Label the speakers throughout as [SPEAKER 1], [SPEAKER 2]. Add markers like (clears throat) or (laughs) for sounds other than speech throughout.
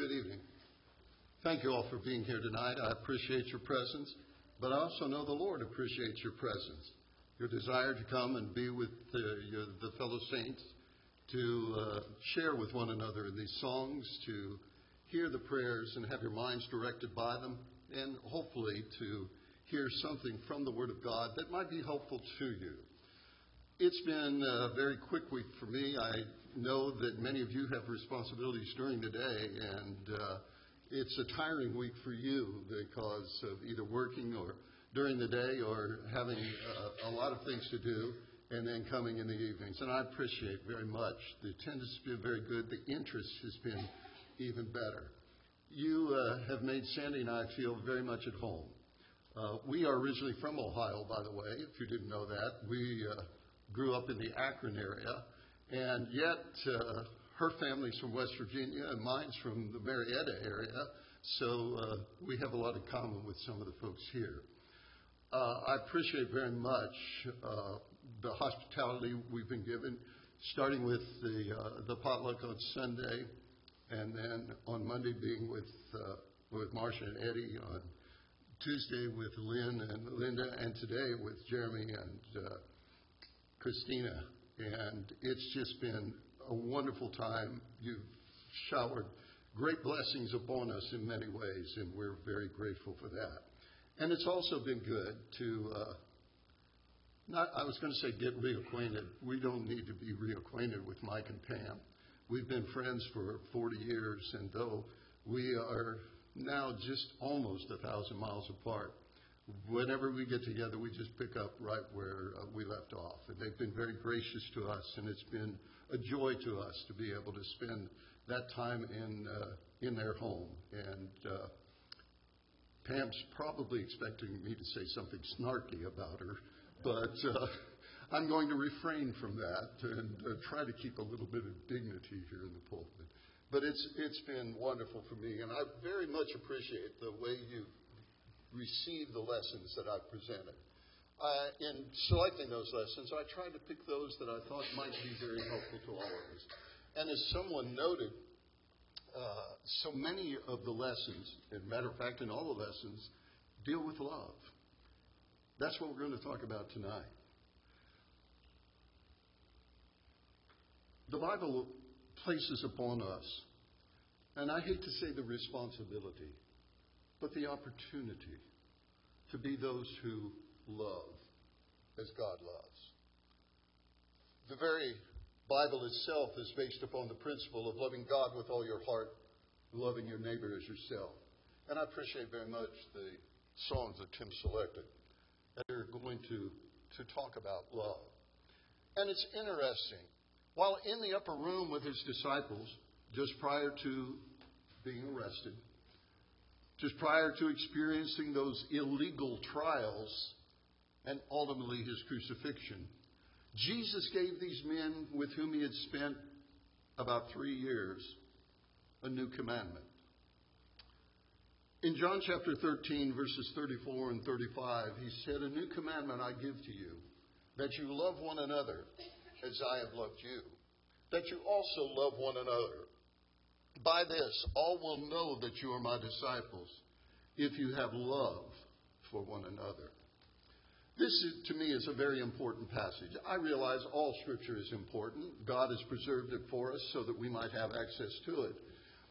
[SPEAKER 1] Good evening. Thank you all for being here tonight. I appreciate your presence, but I also know the Lord appreciates your presence, your desire to come and be with the, your, the fellow saints, to uh, share with one another in these songs, to hear the prayers and have your minds directed by them, and hopefully to hear something from the Word of God that might be helpful to you. It's been a very quick week for me. I know that many of you have responsibilities during the day, and uh, it's a tiring week for you because of either working or during the day or having uh, a lot of things to do and then coming in the evenings. And I appreciate very much. The attendance has been very good. The interest has been even better. You uh, have made Sandy and I feel very much at home. Uh, we are originally from Ohio, by the way, if you didn't know that. We uh, grew up in the Akron area, and yet uh, her family's from West Virginia and mine's from the Marietta area, so uh, we have a lot in common with some of the folks here. Uh, I appreciate very much uh, the hospitality we've been given, starting with the uh, the potluck on Sunday, and then on Monday being with uh, with Marcia and Eddie on Tuesday with Lynn and Linda, and today with Jeremy and uh, Christina. And it's just been a wonderful time. You've showered great blessings upon us in many ways, and we're very grateful for that. And it's also been good to, uh, not, I was going to say get reacquainted. We don't need to be reacquainted with Mike and Pam. We've been friends for 40 years, and though we are now just almost a thousand miles apart, whenever we get together, we just pick up right where uh, we left off. And they've been very gracious to us, and it's been a joy to us to be able to spend that time in uh, in their home. And uh, Pam's probably expecting me to say something snarky about her, but uh, I'm going to refrain from that and uh, try to keep a little bit of dignity here in the pulpit. But it's it's been wonderful for me, and I very much appreciate the way you receive the lessons that I've presented. Uh, in selecting those lessons, I tried to pick those that I thought might be very helpful to all of us. And as someone noted, uh, so many of the lessons, as a matter of fact, in all the lessons, deal with love. That's what we're going to talk about tonight. The Bible places upon us, and I hate to say the responsibility, but the opportunity to be those who love as God loves. The very Bible itself is based upon the principle of loving God with all your heart, loving your neighbor as yourself. And I appreciate very much the songs that Tim selected that are going to, to talk about love. And it's interesting. While in the upper room with his disciples, just prior to being arrested, just prior to experiencing those illegal trials and ultimately his crucifixion. Jesus gave these men with whom he had spent about three years a new commandment. In John chapter 13, verses 34 and 35, he said, A new commandment I give to you, that you love one another as I have loved you, that you also love one another. By this, all will know that you are my disciples if you have love for one another. This, is, to me, is a very important passage. I realize all Scripture is important. God has preserved it for us so that we might have access to it.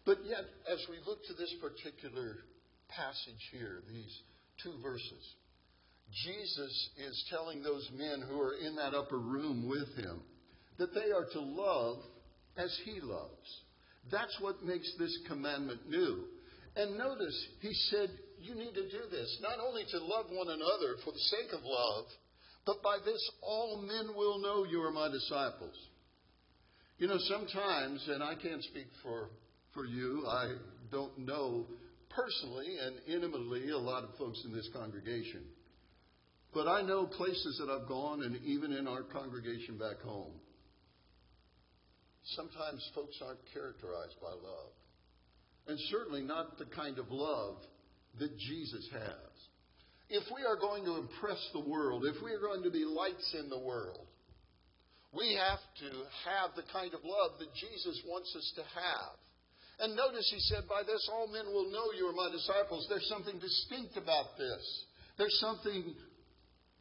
[SPEAKER 1] But yet, as we look to this particular passage here, these two verses, Jesus is telling those men who are in that upper room with him that they are to love as he loves. That's what makes this commandment new. And notice, he said, you need to do this, not only to love one another for the sake of love, but by this all men will know you are my disciples. You know, sometimes, and I can't speak for, for you, I don't know personally and intimately a lot of folks in this congregation. But I know places that I've gone, and even in our congregation back home, sometimes folks aren't characterized by love. And certainly not the kind of love that Jesus has. If we are going to impress the world, if we are going to be lights in the world, we have to have the kind of love that Jesus wants us to have. And notice he said, By this all men will know you are my disciples. There's something distinct about this. There's something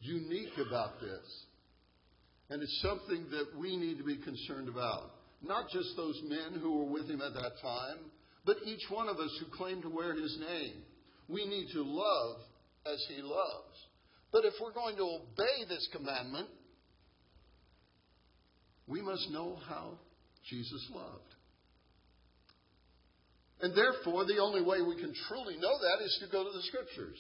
[SPEAKER 1] unique about this. And it's something that we need to be concerned about. Not just those men who were with him at that time, but each one of us who claim to wear his name. We need to love as he loves. But if we're going to obey this commandment, we must know how Jesus loved. And therefore, the only way we can truly know that is to go to the Scriptures.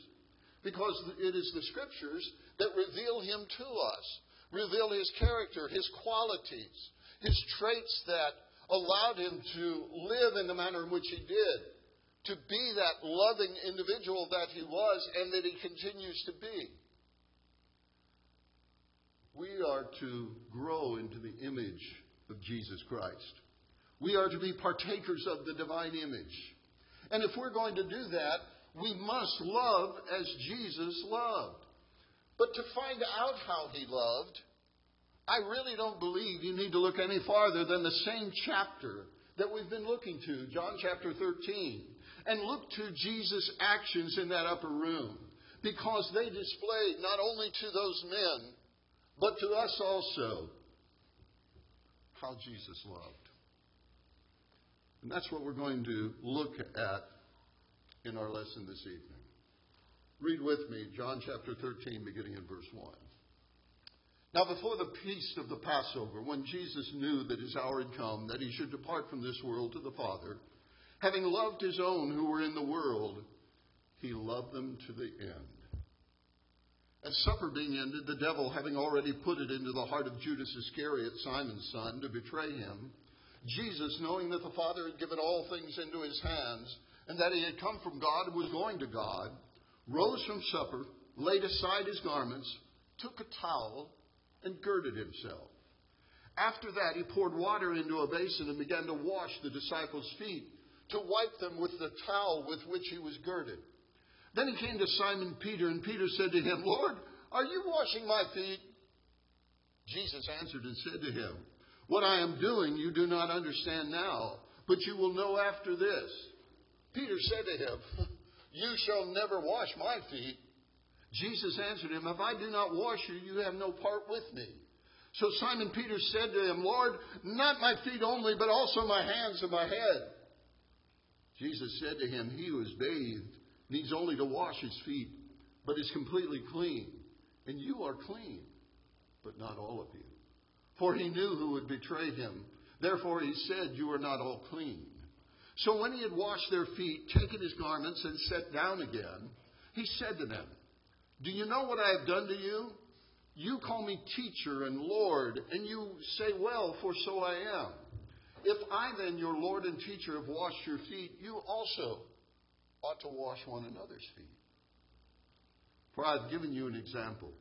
[SPEAKER 1] Because it is the Scriptures that reveal Him to us, reveal His character, His qualities, His traits that allowed Him to live in the manner in which He did, to be that loving individual that He was and that He continues to be. We are to grow into the image of Jesus Christ. We are to be partakers of the divine image. And if we're going to do that, we must love as Jesus loved. But to find out how he loved, I really don't believe you need to look any farther than the same chapter that we've been looking to, John chapter 13, and look to Jesus' actions in that upper room. Because they displayed not only to those men, but to us also how Jesus loved. And that's what we're going to look at in our lesson this evening. Read with me John chapter 13, beginning in verse 1. Now, before the feast of the Passover, when Jesus knew that his hour had come, that he should depart from this world to the Father, having loved his own who were in the world, he loved them to the end. At supper being ended, the devil, having already put it into the heart of Judas Iscariot, Simon's son, to betray him, Jesus, knowing that the Father had given all things into his hands, and that he had come from God and was going to God, rose from supper, laid aside his garments, took a towel, and girded himself. After that, he poured water into a basin and began to wash the disciples' feet, to wipe them with the towel with which he was girded. Then he came to Simon Peter, and Peter said to him, Lord, are you washing my feet? Jesus answered and said to him, what I am doing you do not understand now, but you will know after this. Peter said to him, (laughs) You shall never wash my feet. Jesus answered him, If I do not wash you, you have no part with me. So Simon Peter said to him, Lord, not my feet only, but also my hands and my head. Jesus said to him, He who is bathed needs only to wash his feet, but is completely clean. And you are clean, but not all of you for he knew who would betray him. Therefore he said, You are not all clean. So when he had washed their feet, taken his garments, and sat down again, he said to them, Do you know what I have done to you? You call me teacher and Lord, and you say, Well, for so I am. If I then, your Lord and teacher, have washed your feet, you also ought to wash one another's feet. For I have given you an example,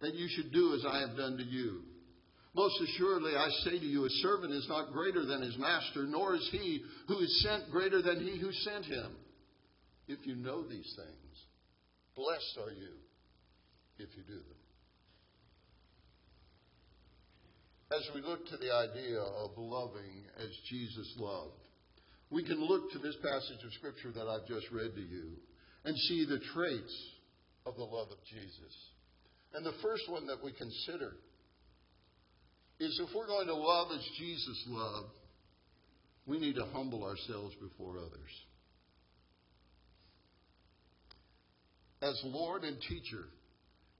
[SPEAKER 1] that you should do as I have done to you. Most assuredly, I say to you, a servant is not greater than his master, nor is he who is sent greater than he who sent him. If you know these things, blessed are you if you do them. As we look to the idea of loving as Jesus loved, we can look to this passage of Scripture that I've just read to you and see the traits of the love of Jesus. And the first one that we consider is if we're going to love as Jesus loved, we need to humble ourselves before others. As Lord and teacher,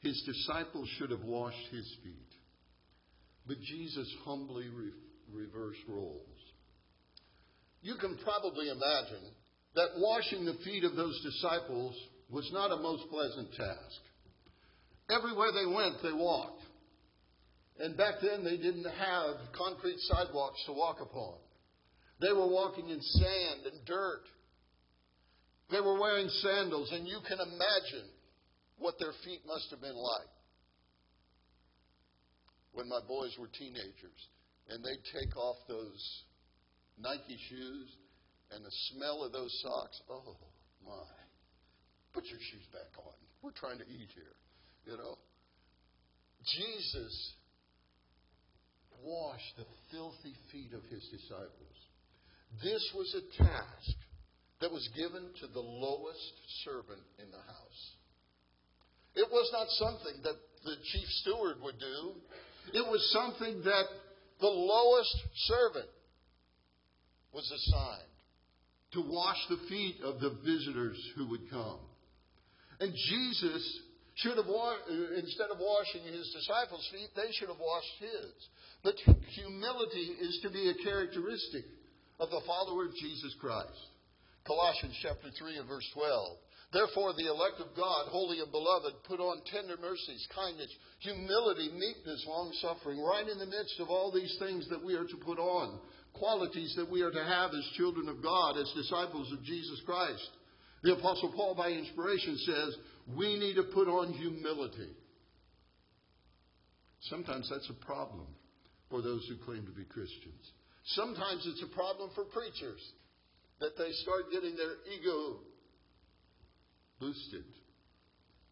[SPEAKER 1] his disciples should have washed his feet. But Jesus humbly re- reversed roles. You can probably imagine that washing the feet of those disciples was not a most pleasant task. Everywhere they went, they walked. And back then, they didn't have concrete sidewalks to walk upon. They were walking in sand and dirt. They were wearing sandals, and you can imagine what their feet must have been like when my boys were teenagers. And they'd take off those Nike shoes, and the smell of those socks, oh my. Put your shoes back on. We're trying to eat here, you know. Jesus washed the filthy feet of his disciples. This was a task that was given to the lowest servant in the house. It was not something that the chief steward would do. It was something that the lowest servant was assigned to wash the feet of the visitors who would come. And Jesus should have, washed, instead of washing his disciples' feet, they should have washed his. But humility is to be a characteristic of the follower of Jesus Christ. Colossians chapter 3 and verse 12. Therefore, the elect of God, holy and beloved, put on tender mercies, kindness, humility, meekness, long suffering, right in the midst of all these things that we are to put on, qualities that we are to have as children of God, as disciples of Jesus Christ. The Apostle Paul, by inspiration, says we need to put on humility. Sometimes that's a problem for those who claim to be Christians. Sometimes it's a problem for preachers that they start getting their ego boosted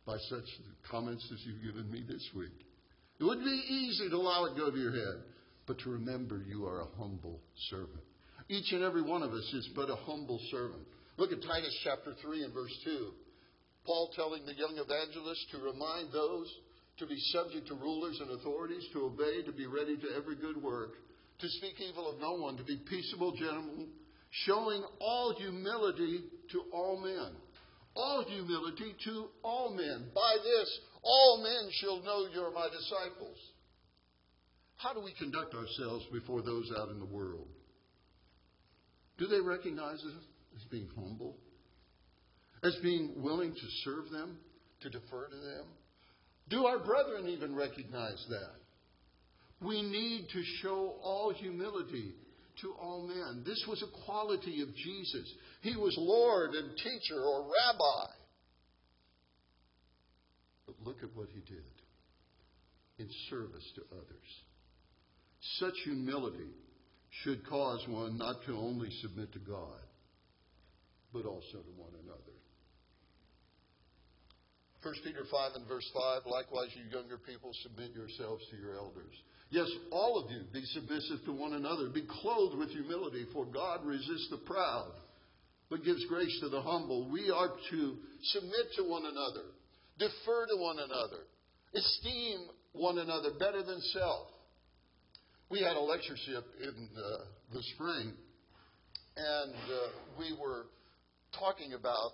[SPEAKER 1] by such comments as you've given me this week. It would be easy to allow it go to your head, but to remember you are a humble servant. Each and every one of us is but a humble servant. Look at Titus chapter 3 and verse 2. Paul telling the young evangelist to remind those to be subject to rulers and authorities, to obey, to be ready to every good work, to speak evil of no one, to be peaceable, gentle, showing all humility to all men. All humility to all men. By this, all men shall know you're my disciples. How do we conduct ourselves before those out in the world? Do they recognize us as being humble? As being willing to serve them? To defer to them? Do our brethren even recognize that? We need to show all humility to all men. This was a quality of Jesus. He was Lord and teacher or rabbi. But look at what he did in service to others. Such humility should cause one not to only submit to God, but also to one another. 1 Peter 5 and verse 5 Likewise, you younger people, submit yourselves to your elders. Yes, all of you, be submissive to one another. Be clothed with humility, for God resists the proud, but gives grace to the humble. We are to submit to one another, defer to one another, esteem one another better than self. We had a lectureship in uh, the spring, and uh, we were talking about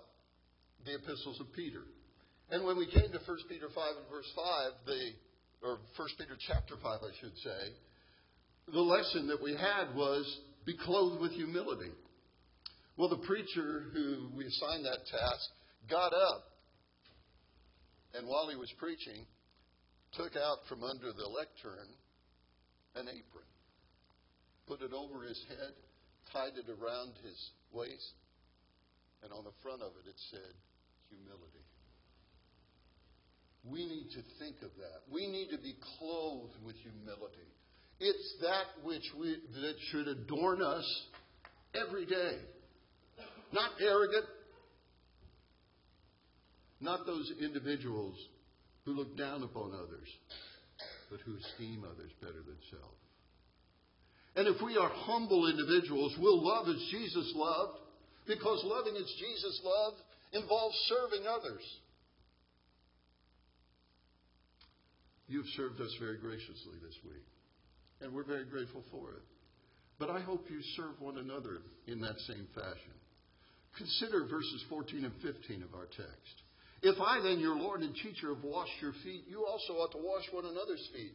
[SPEAKER 1] the epistles of Peter. And when we came to 1 Peter 5 and verse 5, the or 1 Peter chapter 5, I should say, the lesson that we had was be clothed with humility. Well, the preacher who we assigned that task got up, and while he was preaching, took out from under the lectern an apron, put it over his head, tied it around his waist, and on the front of it it said, humility. We need to think of that. We need to be clothed with humility. It's that which we, that should adorn us every day. Not arrogant, not those individuals who look down upon others, but who esteem others better than self. And if we are humble individuals, we'll love as Jesus loved, because loving as Jesus loved involves serving others. You've served us very graciously this week, and we're very grateful for it. But I hope you serve one another in that same fashion. Consider verses 14 and 15 of our text. If I, then, your Lord and teacher, have washed your feet, you also ought to wash one another's feet.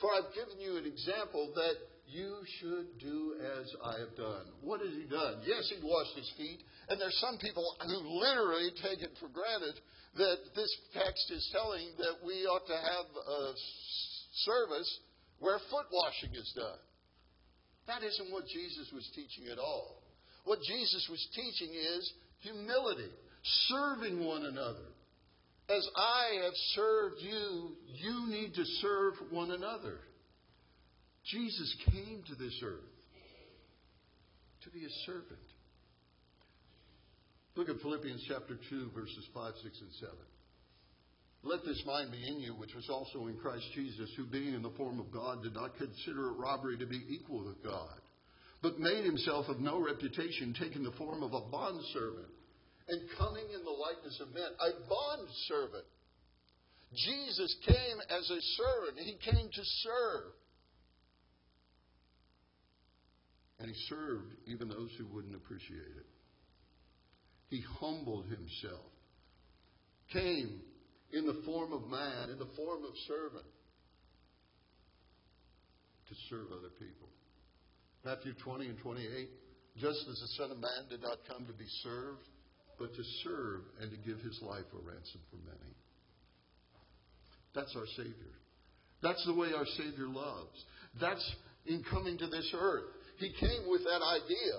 [SPEAKER 1] For I've given you an example that you should do as I have done. What has he done? Yes, he washed his feet. And there's some people who literally take it for granted that this text is telling that we ought to have a service where foot washing is done. That isn't what Jesus was teaching at all. What Jesus was teaching is humility, serving one another. As I have served you, you need to serve one another. Jesus came to this earth to be a servant. Look at Philippians chapter 2, verses 5, 6, and 7. Let this mind be in you, which was also in Christ Jesus, who being in the form of God did not consider it robbery to be equal with God, but made himself of no reputation, taking the form of a bondservant, and coming in the likeness of men, a bondservant. Jesus came as a servant. He came to serve. And he served even those who wouldn't appreciate it. He humbled himself, came in the form of man, in the form of servant, to serve other people. Matthew 20 and 28. Just as the Son of Man did not come to be served, but to serve and to give his life a ransom for many. That's our Savior. That's the way our Savior loves. That's in coming to this earth. He came with that idea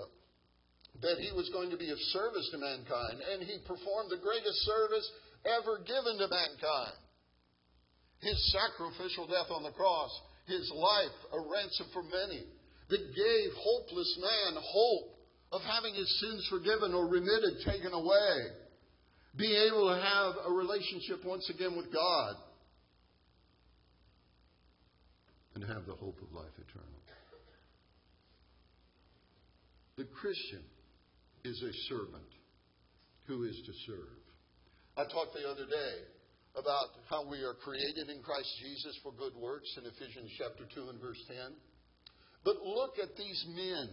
[SPEAKER 1] that he was going to be of service to mankind, and he performed the greatest service ever given to mankind. His sacrificial death on the cross, his life, a ransom for many, that gave hopeless man hope of having his sins forgiven or remitted, taken away, being able to have a relationship once again with God, and have the hope of life eternal. The Christian is a servant who is to serve. I talked the other day about how we are created in Christ Jesus for good works in Ephesians chapter 2 and verse 10. But look at these men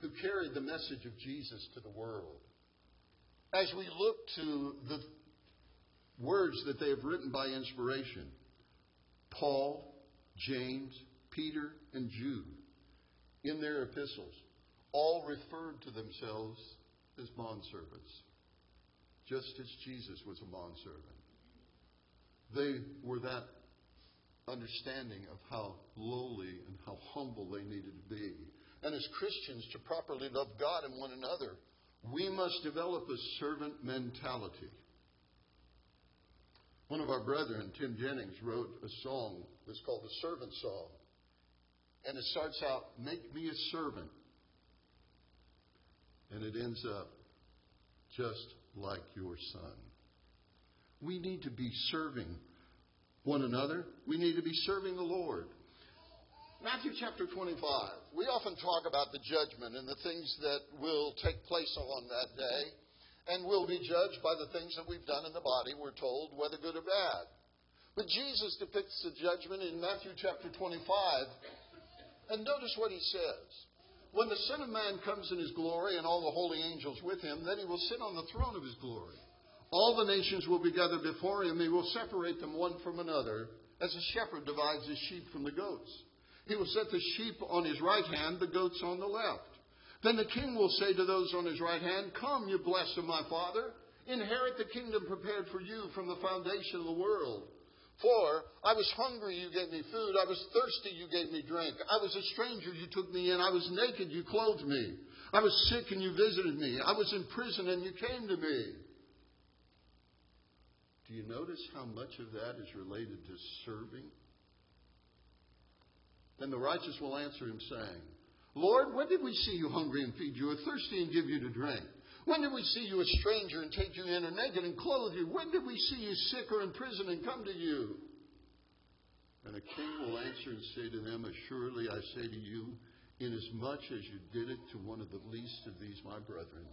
[SPEAKER 1] who carried the message of Jesus to the world. As we look to the words that they have written by inspiration, Paul, James, Peter, and Jude in their epistles all referred to themselves as bondservants, just as Jesus was a bondservant. They were that understanding of how lowly and how humble they needed to be. And as Christians, to properly love God and one another, we must develop a servant mentality. One of our brethren, Tim Jennings, wrote a song that's called the Servant Song. And it starts out, Make me a servant. And it ends up, just like your son. We need to be serving one another. We need to be serving the Lord. Matthew chapter 25. We often talk about the judgment and the things that will take place on that day, and we'll be judged by the things that we've done in the body, we're told, whether good or bad. But Jesus depicts the judgment in Matthew chapter 25 and notice what he says. When the Son of Man comes in his glory and all the holy angels with him, then he will sit on the throne of his glory. All the nations will be gathered before him. He will separate them one from another, as a shepherd divides his sheep from the goats. He will set the sheep on his right hand, the goats on the left. Then the king will say to those on his right hand, Come, you blessed of my Father, inherit the kingdom prepared for you from the foundation of the world. For I was hungry, you gave me food. I was thirsty, you gave me drink. I was a stranger, you took me in. I was naked, you clothed me. I was sick, and you visited me. I was in prison, and you came to me. Do you notice how much of that is related to serving? Then the righteous will answer him, saying, Lord, when did we see you hungry and feed you, or thirsty and give you to drink? When did we see you a stranger and take you in, and naked and clothe you? When did we see you sick or in prison and come to you? And the king will answer and say to them, Assuredly I say to you, inasmuch as you did it to one of the least of these my brethren,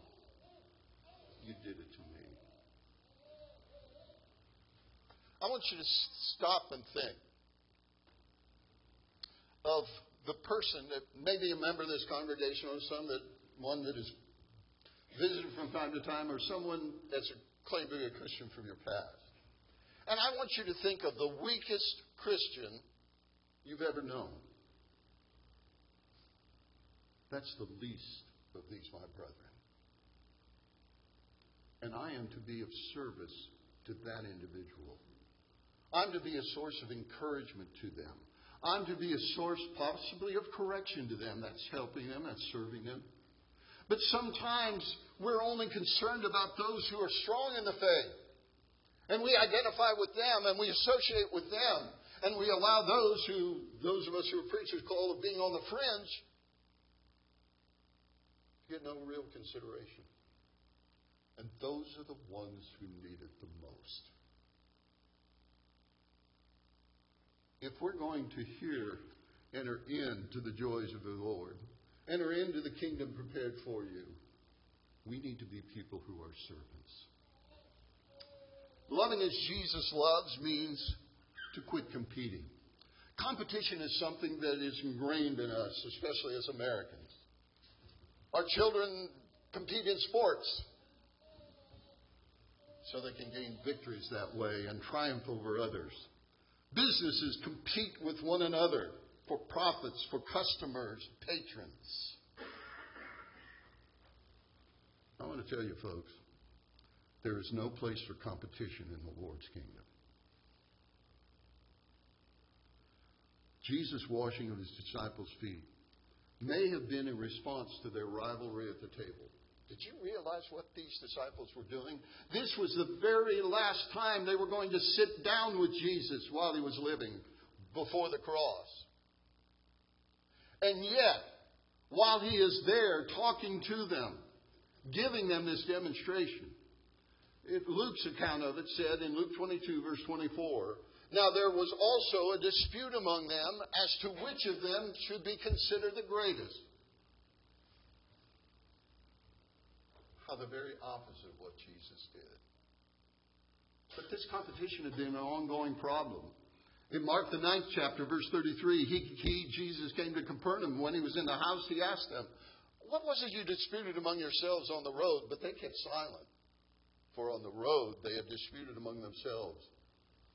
[SPEAKER 1] you did it to me. I want you to stop and think of the person that may be a member of this congregation or some that one that is visited from time to time, or someone that's to be a Christian from your past. And I want you to think of the weakest Christian you've ever known. That's the least of these, my brethren. And I am to be of service to that individual. I'm to be a source of encouragement to them. I'm to be a source, possibly, of correction to them. That's helping them, that's serving them. But sometimes we're only concerned about those who are strong in the faith. And we identify with them and we associate with them. And we allow those who, those of us who are preachers call it being on the fringe, to get no real consideration. And those are the ones who need it the most. If we're going to hear enter into the joys of the Lord. Enter into the kingdom prepared for you. We need to be people who are servants. Loving as Jesus loves means to quit competing. Competition is something that is ingrained in us, especially as Americans. Our children compete in sports so they can gain victories that way and triumph over others. Businesses compete with one another for profits, for customers, patrons. I want to tell you, folks, there is no place for competition in the Lord's kingdom. Jesus' washing of his disciples' feet may have been in response to their rivalry at the table. Did you realize what these disciples were doing? This was the very last time they were going to sit down with Jesus while he was living before the cross. And yet, while he is there talking to them, giving them this demonstration, it, Luke's account of it said in Luke 22, verse 24, Now there was also a dispute among them as to which of them should be considered the greatest. How the very opposite of what Jesus did. But this competition had been an ongoing problem. In Mark, the ninth chapter, verse 33, he, he, Jesus came to Capernaum. When he was in the house, he asked them, What was it you disputed among yourselves on the road? But they kept silent. For on the road they had disputed among themselves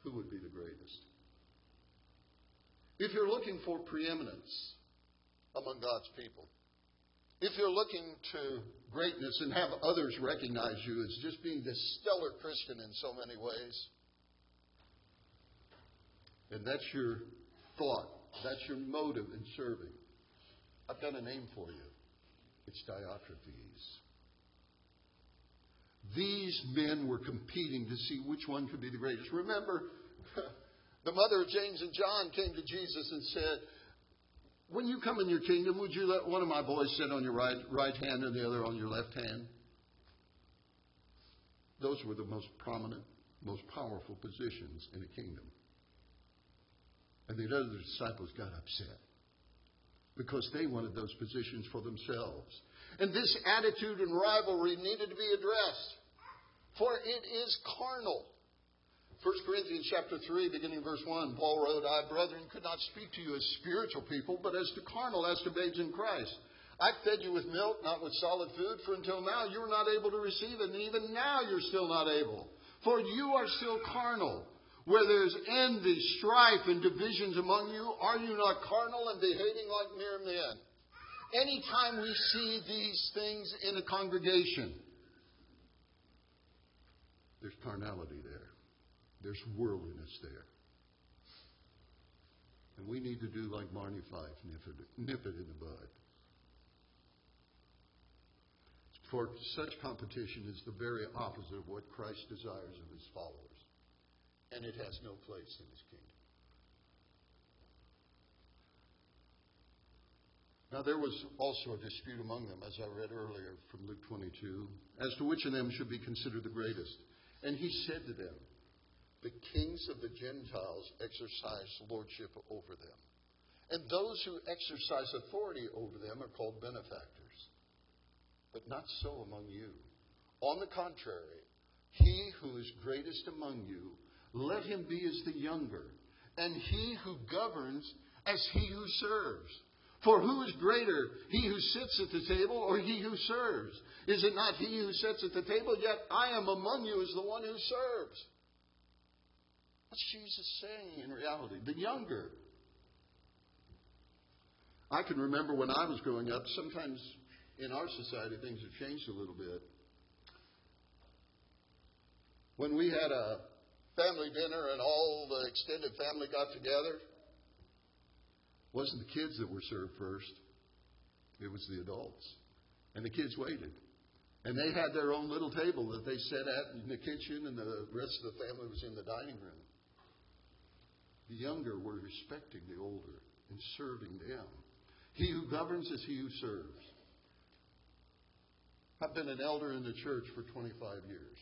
[SPEAKER 1] who would be the greatest. If you're looking for preeminence among God's people, if you're looking to greatness and have others recognize you as just being this stellar Christian in so many ways, and that's your thought, that's your motive in serving, I've got a name for you. It's Diotrephes. These men were competing to see which one could be the greatest. Remember, (laughs) the mother of James and John came to Jesus and said, when you come in your kingdom, would you let one of my boys sit on your right, right hand and the other on your left hand? Those were the most prominent, most powerful positions in a kingdom. And the other disciples got upset because they wanted those positions for themselves. And this attitude and rivalry needed to be addressed, for it is carnal. 1 Corinthians chapter 3, beginning verse 1, Paul wrote, I, brethren, could not speak to you as spiritual people, but as to carnal, as to babes in Christ. I fed you with milk, not with solid food, for until now you were not able to receive it, and even now you're still not able. For you are still carnal. Where there's envy, strife, and divisions among you, are you not carnal and behaving like mere men? Anytime we see these things in a congregation, there's carnality there. There's worldliness there. And we need to do like Barney Fife, nip it, nip it in the bud. For such competition is the very opposite of what Christ desires of his followers. And it has no place in his kingdom. Now, there was also a dispute among them, as I read earlier from Luke 22, as to which of them should be considered the greatest. And he said to them, the kings of the Gentiles exercise lordship over them. And those who exercise authority over them are called benefactors. But not so among you. On the contrary, he who is greatest among you, let him be as the younger, and he who governs as he who serves. For who is greater, he who sits at the table or he who serves? Is it not he who sits at the table? Yet I am among you as the one who serves. What's Jesus saying in reality? The younger. I can remember when I was growing up, sometimes in our society things have changed a little bit. When we had a family dinner and all the extended family got together, it wasn't the kids that were served first, it was the adults. And the kids waited. And they had their own little table that they sat at in the kitchen, and the rest of the family was in the dining room. The younger were respecting the older and serving them. He who governs is he who serves. I've been an elder in the church for 25 years.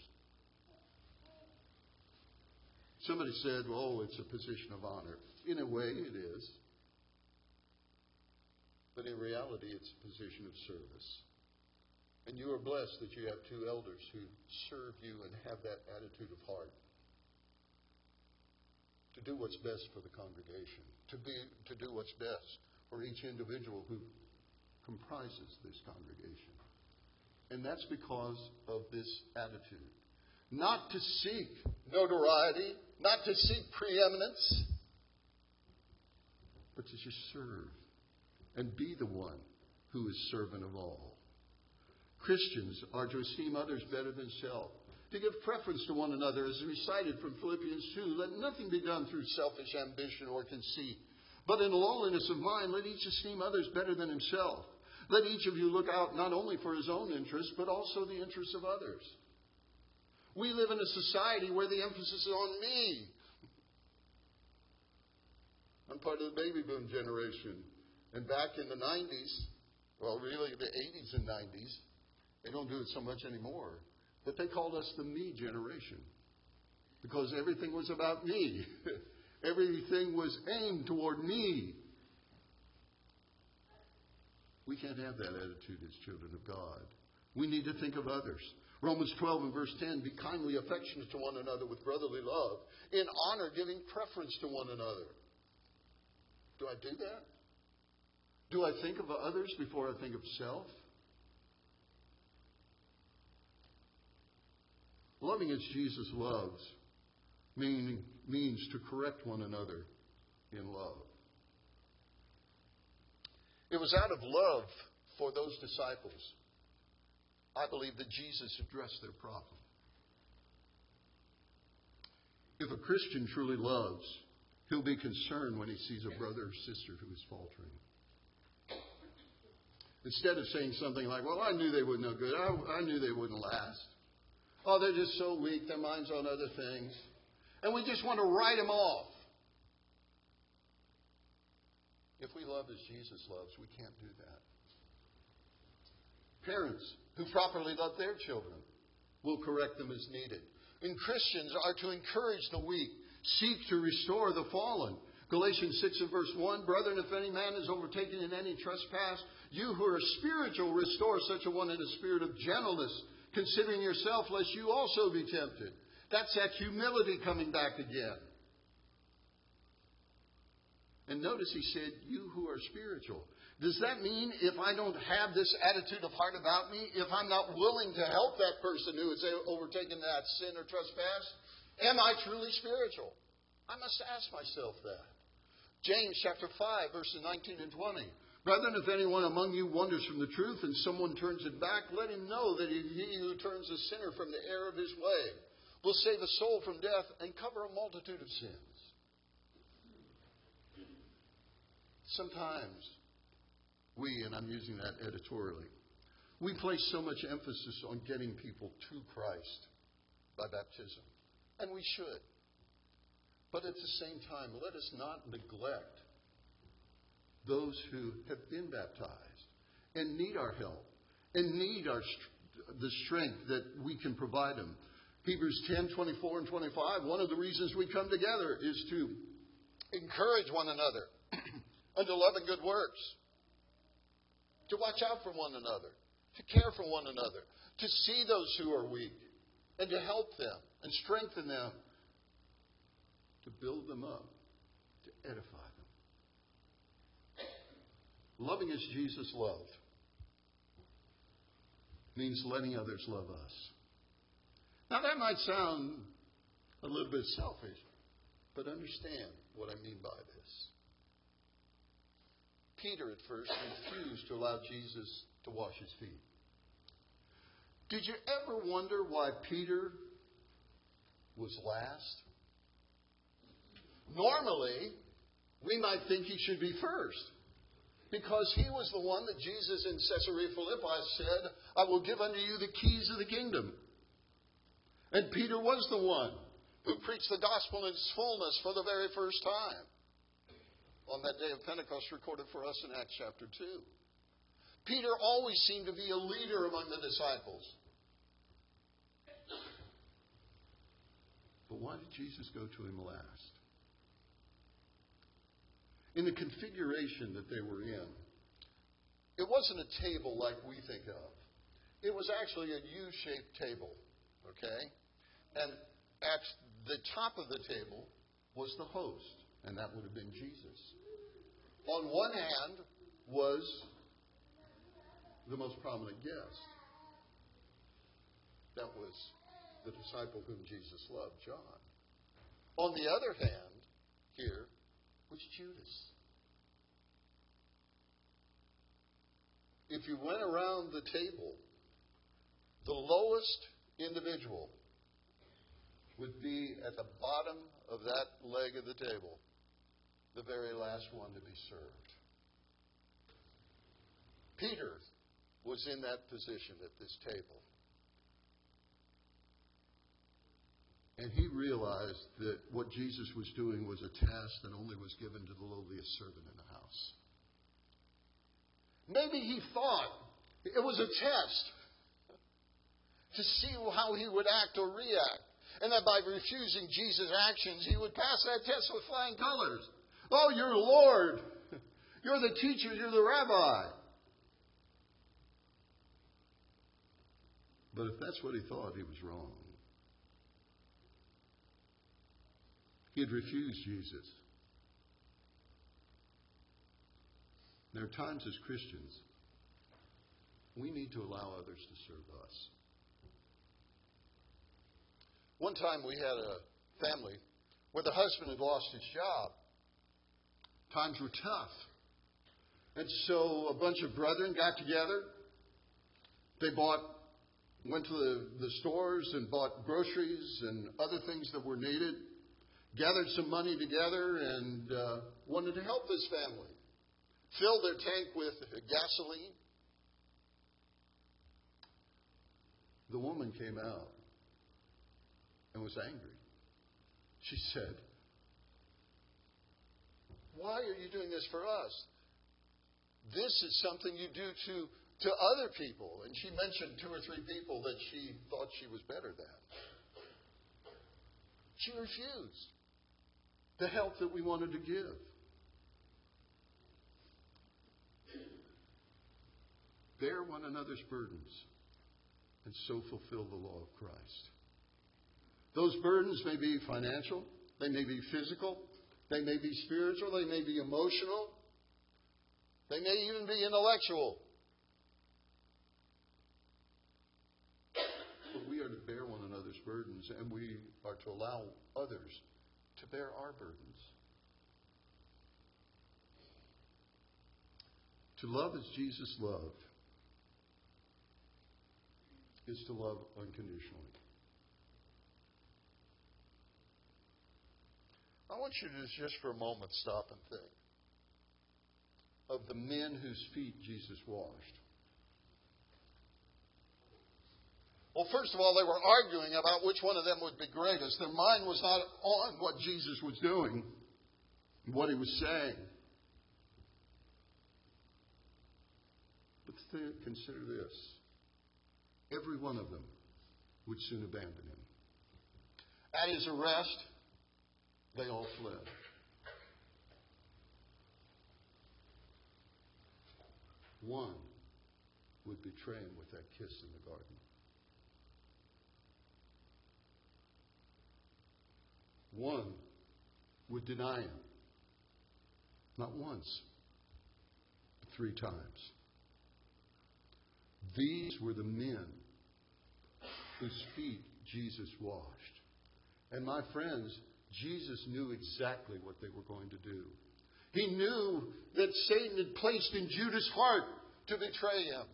[SPEAKER 1] Somebody said, oh, it's a position of honor. In a way, it is. but in reality, it's a position of service. And you are blessed that you have two elders who serve you and have that attitude of heart to do what's best for the congregation, to, be, to do what's best for each individual who comprises this congregation. And that's because of this attitude. Not to seek notoriety, not to seek preeminence, but to just serve and be the one who is servant of all. Christians are to esteem others better than self, to give preference to one another, as recited from Philippians 2. Let nothing be done through selfish ambition or conceit, but in lowliness of mind, let each esteem others better than himself. Let each of you look out not only for his own interests, but also the interests of others. We live in a society where the emphasis is on me. I'm part of the baby boom generation. And back in the 90s, well, really the 80s and 90s, they don't do it so much anymore, but they called us the me generation because everything was about me. (laughs) everything was aimed toward me. We can't have that attitude as children of God. We need to think of others. Romans 12 and verse 10 Be kindly affectionate to one another with brotherly love, in honor, giving preference to one another. Do I do that? Do I think of others before I think of self? Loving as Jesus loves mean, means to correct one another in love. It was out of love for those disciples, I believe, that Jesus addressed their problem. If a Christian truly loves, he'll be concerned when he sees a brother or sister who is faltering. Instead of saying something like, Well, I knew they were no good, I, I knew they wouldn't last. Oh, they're just so weak, their mind's on other things. And we just want to write them off. If we love as Jesus loves, we can't do that. Parents who properly love their children will correct them as needed. And Christians are to encourage the weak, seek to restore the fallen. Galatians 6 and verse 1 Brethren, if any man is overtaken in any trespass, you who are spiritual, restore such a one in a spirit of gentleness, considering yourself, lest you also be tempted. That's that humility coming back again. And notice he said, You who are spiritual. Does that mean if I don't have this attitude of heart about me, if I'm not willing to help that person who has overtaken that sin or trespass, am I truly spiritual? I must ask myself that. James chapter 5, verses 19 and 20. Brethren, if anyone among you wanders from the truth and someone turns it back, let him know that he who turns a sinner from the error of his way will save a soul from death and cover a multitude of sins. Sometimes we, and I'm using that editorially, we place so much emphasis on getting people to Christ by baptism. And we should. But at the same time, let us not neglect those who have been baptized and need our help and need our, the strength that we can provide them. Hebrews 10 24 and 25, one of the reasons we come together is to encourage one another (clears throat) unto love and good works, to watch out for one another, to care for one another, to see those who are weak, and to help them and strengthen them, to build them up, to edify them. Loving as Jesus loved means letting others love us. Now, that might sound a little bit selfish, but understand what I mean by this. Peter at first refused to allow Jesus to wash his feet. Did you ever wonder why Peter was last? Normally, we might think he should be first because he was the one that Jesus in Caesarea Philippi said, I will give unto you the keys of the kingdom. And Peter was the one who preached the gospel in its fullness for the very first time on that day of Pentecost recorded for us in Acts chapter 2. Peter always seemed to be a leader among the disciples. But why did Jesus go to him last? In the configuration that they were in, it wasn't a table like we think of. It was actually a U shaped table, okay? And at the top of the table was the host, and that would have been Jesus. On one hand was the most prominent guest. That was the disciple whom Jesus loved, John. On the other hand, here was Judas. If you went around the table, the lowest individual would be at the bottom of that leg of the table, the very last one to be served. Peter was in that position at this table. And he realized that what Jesus was doing was a task that only was given to the lowliest servant in the house. Maybe he thought it was a test to see how he would act or react. And that by refusing Jesus' actions, he would pass that test with flying colors. Oh, you're Lord. (laughs) You're the teacher. You're the rabbi. But if that's what he thought, he was wrong. He had refused Jesus. There are times as Christians we need to allow others to serve us. One time we had a family where the husband had lost his job. Times were tough. And so a bunch of brethren got together. They bought, went to the, the stores and bought groceries and other things that were needed gathered some money together and uh, wanted to help this family. Filled their tank with gasoline. The woman came out and was angry. She said, Why are you doing this for us? This is something you do to, to other people. And she mentioned two or three people that she thought she was better than. She refused the help that we wanted to give. Bear one another's burdens and so fulfill the law of Christ. Those burdens may be financial, they may be physical, they may be spiritual, they may be emotional, they may even be intellectual. But we are to bear one another's burdens and we are to allow others to bear our burdens. To love as Jesus loved is to love unconditionally. I want you to just for a moment stop and think of the men whose feet Jesus washed. Well, first of all, they were arguing about which one of them would be greatest. Their mind was not on what Jesus was doing, what he was saying. But consider this every one of them would soon abandon him. At his arrest, they all fled. One would betray him with that kiss in the garden. One would deny him. Not once, but three times. These were the men whose feet Jesus washed. And my friends, Jesus knew exactly what they were going to do. He knew that Satan had placed in Judas' heart to betray him.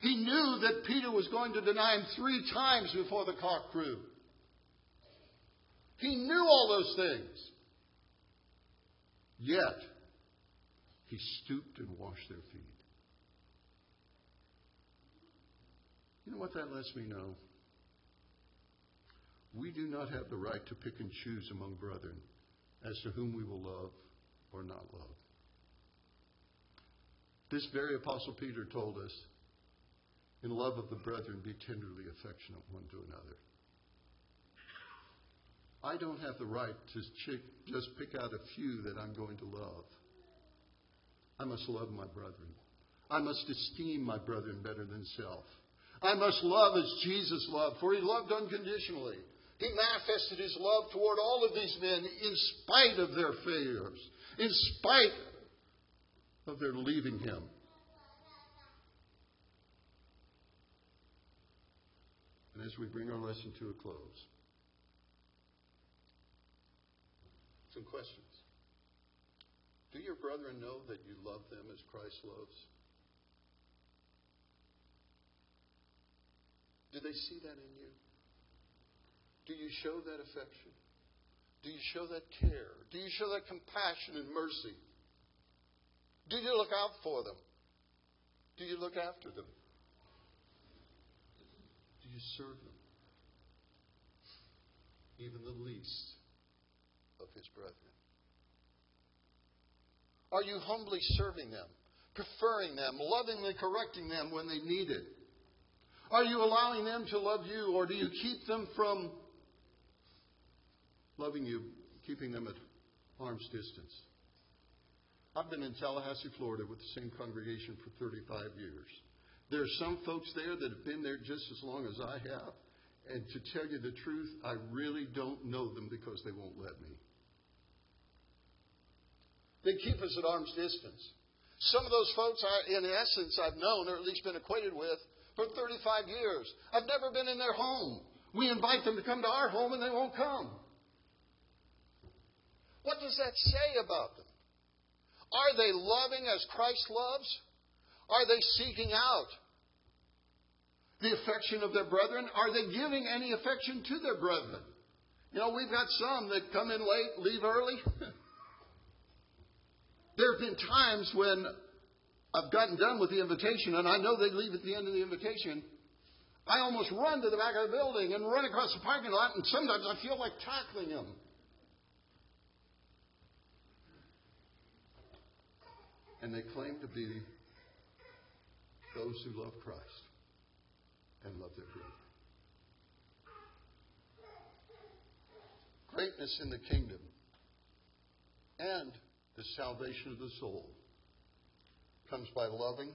[SPEAKER 1] He knew that Peter was going to deny him three times before the cock crew. He knew all those things. Yet, he stooped and washed their feet. You know what that lets me know? We do not have the right to pick and choose among brethren as to whom we will love or not love. This very Apostle Peter told us, in love of the brethren, be tenderly affectionate one to another. I don't have the right to just pick out a few that I'm going to love. I must love my brethren. I must esteem my brethren better than self. I must love as Jesus loved, for he loved unconditionally. He manifested his love toward all of these men in spite of their failures, in spite of their leaving him. And as we bring our lesson to a close, some questions. Do your brethren know that you love them as Christ loves? Do they see that in you? Do you show that affection? Do you show that care? Do you show that compassion and mercy? Do you look out for them? Do you look after them? Do you serve them? Even the least of his brethren. Are you humbly serving them, preferring them, lovingly correcting them when they need it? Are you allowing them to love you, or do you keep them from loving you, keeping them at arm's distance? I've been in Tallahassee, Florida with the same congregation for 35 years. There are some folks there that have been there just as long as I have. And to tell you the truth, I really don't know them because they won't let me. They keep us at arm's distance. Some of those folks, I, in essence, I've known or at least been acquainted with for 35 years. I've never been in their home. We invite them to come to our home and they won't come. What does that say about them? Are they loving as Christ loves? Are they seeking out the affection of their brethren? Are they giving any affection to their brethren? You know, we've got some that come in late, leave early. (laughs) there have been times when I've gotten done with the invitation and I know they leave at the end of the invitation. I almost run to the back of the building and run across the parking lot, and sometimes I feel like tackling them. And they claim to be those who love Christ and love their brother. Greatness in the kingdom and the salvation of the soul comes by loving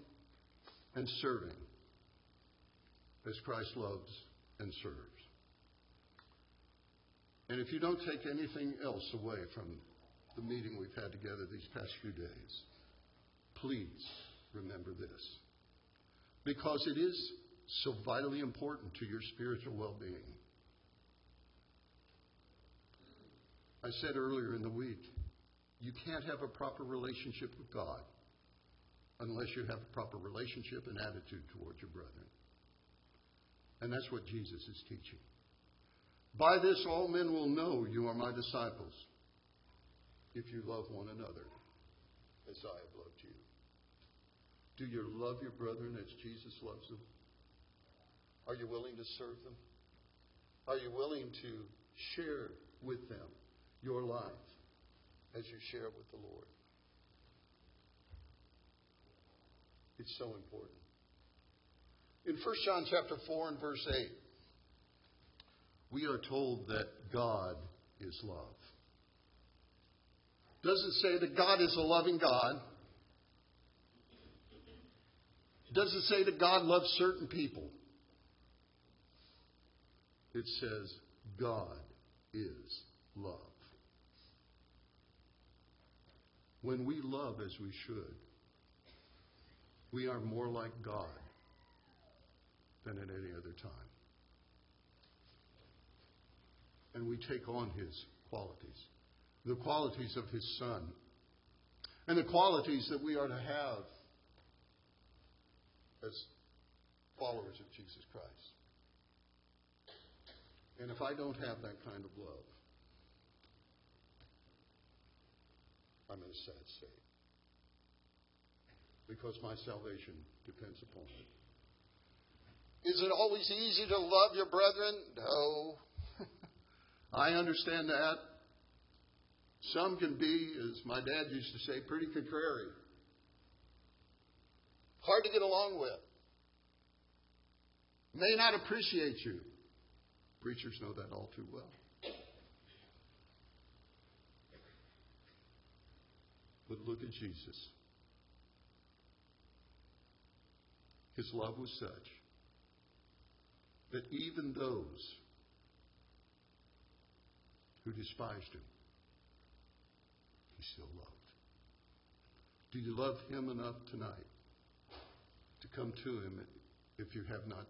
[SPEAKER 1] and serving as Christ loves and serves. And if you don't take anything else away from the meeting we've had together these past few days, Please remember this. Because it is so vitally important to your spiritual well being. I said earlier in the week, you can't have a proper relationship with God unless you have a proper relationship and attitude towards your brethren. And that's what Jesus is teaching. By this, all men will know you are my disciples if you love one another as I have loved you. Do you love your brethren as Jesus loves them? Are you willing to serve them? Are you willing to share with them your life as you share with the Lord? It's so important. In 1 John chapter 4 and verse 8, we are told that God is love. Doesn't say that God is a loving God. Does it say that God loves certain people? It says God is love. When we love as we should, we are more like God than at any other time. And we take on His qualities, the qualities of His Son, and the qualities that we are to have as followers of Jesus Christ. And if I don't have that kind of love, I'm in a sad state. Because my salvation depends upon it. Is it always easy to love your brethren? No. (laughs) I understand that. Some can be, as my dad used to say, pretty contrary hard to get along with, may not appreciate you. Preachers know that all too well. But look at Jesus. His love was such that even those who despised him, he still loved. Do you love him enough tonight to come to him if you have not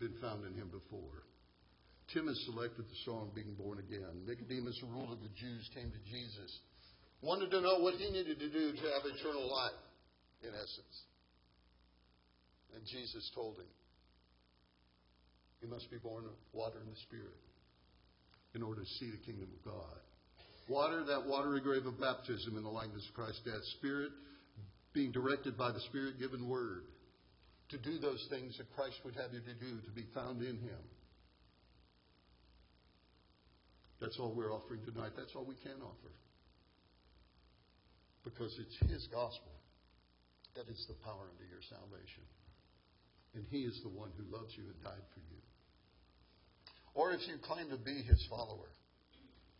[SPEAKER 1] been found in him before? Tim has selected the song Being Born Again. Nicodemus, a ruler of the Jews, came to Jesus, wanted to know what he needed to do to have eternal life, in essence. And Jesus told him, he must be born of water and the Spirit in order to see the kingdom of God. Water, that watery grave of baptism in the likeness of Christ's death. Spirit, being directed by the Spirit given word to do those things that Christ would have you to do, to be found in Him. That's all we're offering tonight. That's all we can offer. Because it's His gospel that is the power unto your salvation. And He is the one who loves you and died for you. Or if you claim to be His follower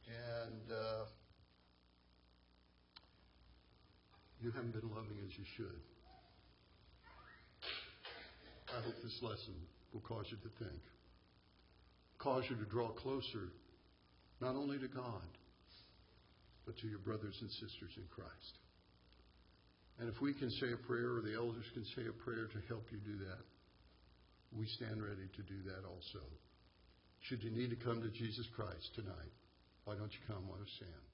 [SPEAKER 1] and uh, you haven't been loving as you should, I hope this lesson will cause you to think, cause you to draw closer not only to God, but to your brothers and sisters in Christ. And if we can say a prayer, or the elders can say a prayer to help you do that, we stand ready to do that also. Should you need to come to Jesus Christ tonight, why don't you come? Let us stand.